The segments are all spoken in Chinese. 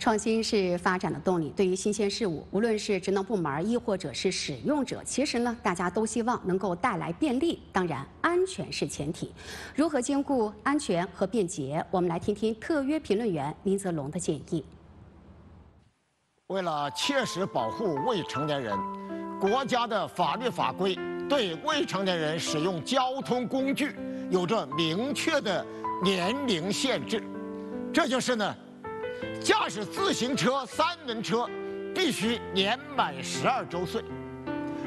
创新是发展的动力。对于新鲜事物，无论是职能部门亦或者是使用者，其实呢，大家都希望能够带来便利。当然，安全是前提。如何兼顾安全和便捷？我们来听听特约评论员林泽龙的建议。为了切实保护未成年人，国家的法律法规对未成年人使用交通工具有着明确的年龄限制。这就是呢。驾驶自行车、三轮车必须年满十二周岁；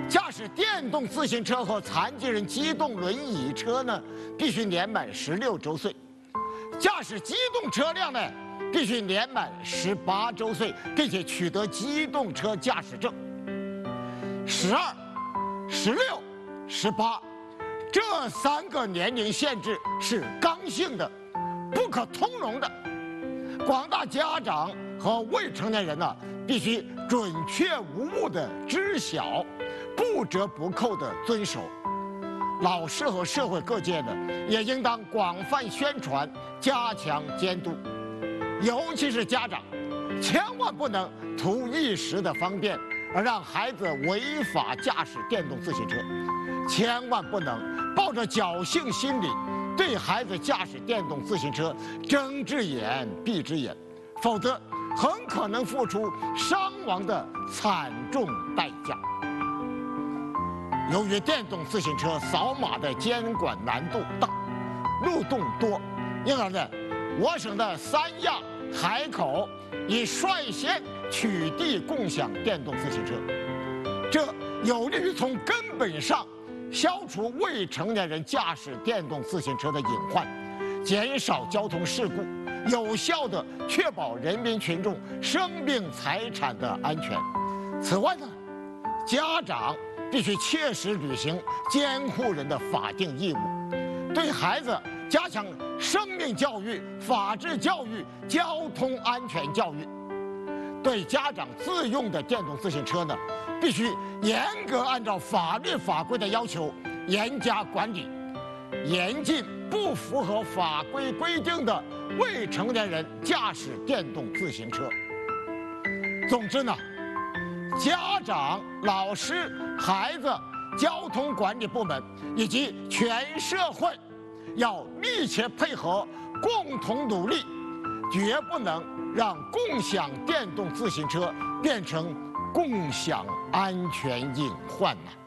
驾驶电动自行车和残疾人机动轮椅车呢，必须年满十六周岁；驾驶机动车辆呢，必须年满十八周岁，并且取得机动车驾驶证。十二、十六、十八这三个年龄限制是刚性的，不可通融的。广大家长和未成年人呢，必须准确无误地知晓，不折不扣地遵守。老师和社会各界呢，也应当广泛宣传，加强监督。尤其是家长，千万不能图一时的方便而让孩子违法驾驶电动自行车，千万不能抱着侥幸心理。对孩子驾驶电动自行车睁只眼闭只眼，否则很可能付出伤亡的惨重代价。由于电动自行车扫码的监管难度大、漏洞多，因而呢，我省的三亚、海口已率先取缔共享电动自行车，这有利于从根本上。消除未成年人驾驶电动自行车的隐患，减少交通事故，有效地确保人民群众生命财产的安全。此外呢，家长必须切实履行监护人的法定义务，对孩子加强生命教育、法治教育、交通安全教育。对家长自用的电动自行车呢，必须严格按照法律法规的要求严加管理，严禁不符合法规规定的未成年人驾驶电动自行车。总之呢，家长、老师、孩子、交通管理部门以及全社会要密切配合，共同努力。绝不能让共享电动自行车变成共享安全隐患呐！